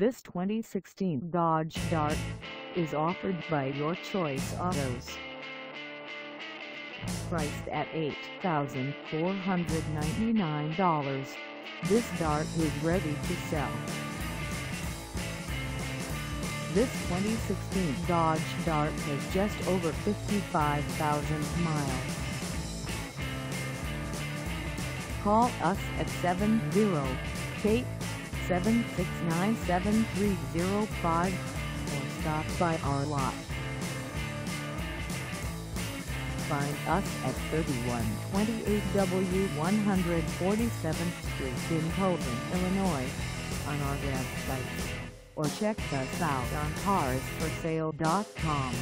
This 2016 Dodge Dart is offered by Your Choice Autos. Priced at $8,499, this Dart is ready to sell. This 2016 Dodge Dart has just over 55,000 miles. Call us at 708-769-7305 or stop by our lot. Find us at 3128 W 147th Street in Colton, Illinois on our website or check us out on carsforsale.com.